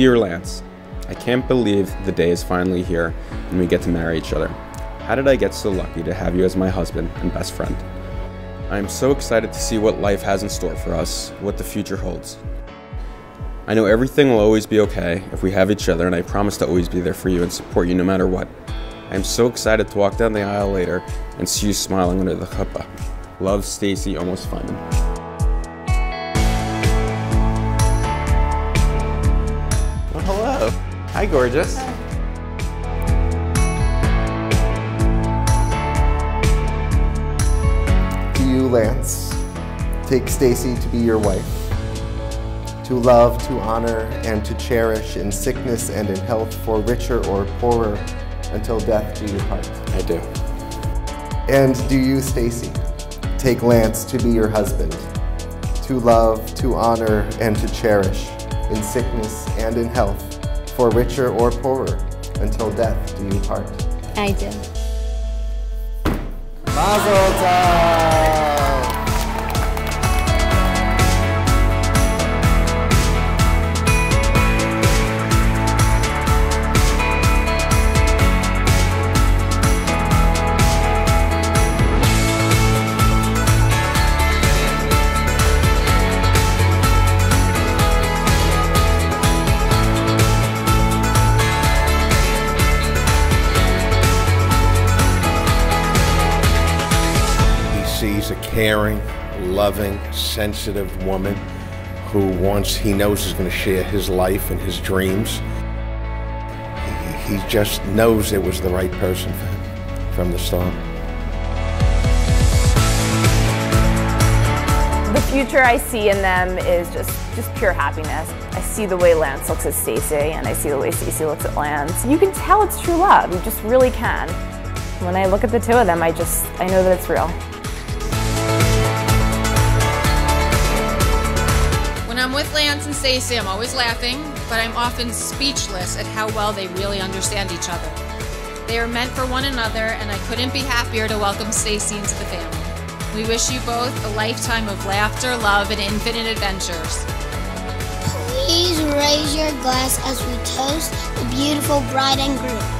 Dear Lance, I can't believe the day is finally here and we get to marry each other. How did I get so lucky to have you as my husband and best friend? I am so excited to see what life has in store for us, what the future holds. I know everything will always be okay if we have each other, and I promise to always be there for you and support you no matter what. I am so excited to walk down the aisle later and see you smiling under the chuppah. Love, Stacy, almost finding. Hi, gorgeous. Do you, Lance, take Stacy to be your wife? To love, to honor, and to cherish in sickness and in health, for richer or poorer, until death do you part. I do. And do you, Stacy, take Lance to be your husband? To love, to honor, and to cherish in sickness and in health, for richer or poorer, until death do you part. I do. Mazel tov! A caring, loving, sensitive woman who wants, he knows is going to share his life and his dreams. He, he just knows it was the right person for him from the start. The future I see in them is just, just pure happiness. I see the way Lance looks at Stacy, and I see the way Stacy looks at Lance. You can tell it's true love. You just really can. When I look at the two of them, I just, I know that it's real. I'm with Lance and Stacy, I'm always laughing, but I'm often speechless at how well they really understand each other. They are meant for one another, and I couldn't be happier to welcome Stacy into the family. We wish you both a lifetime of laughter, love, and infinite adventures. Please raise your glass as we toast the beautiful bride and groom.